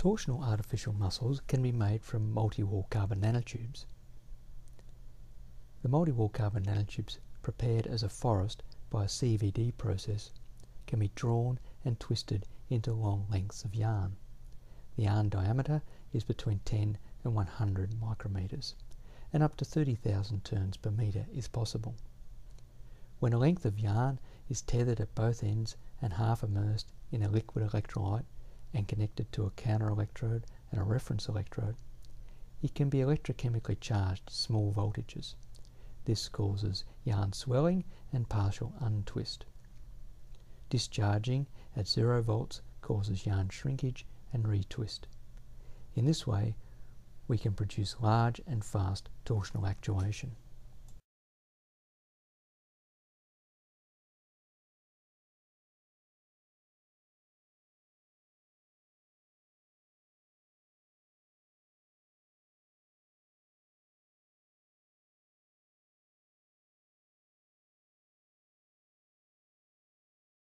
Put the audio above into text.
Torsional artificial muscles can be made from multi-wall carbon nanotubes. The multi-wall carbon nanotubes prepared as a forest by a CVD process can be drawn and twisted into long lengths of yarn. The yarn diameter is between 10 and 100 micrometers, and up to 30,000 turns per meter is possible. When a length of yarn is tethered at both ends and half immersed in a liquid electrolyte and connected to a counter electrode and a reference electrode, it can be electrochemically charged small voltages. This causes yarn swelling and partial untwist. Discharging at 0 volts causes yarn shrinkage and retwist. In this way, we can produce large and fast torsional actuation.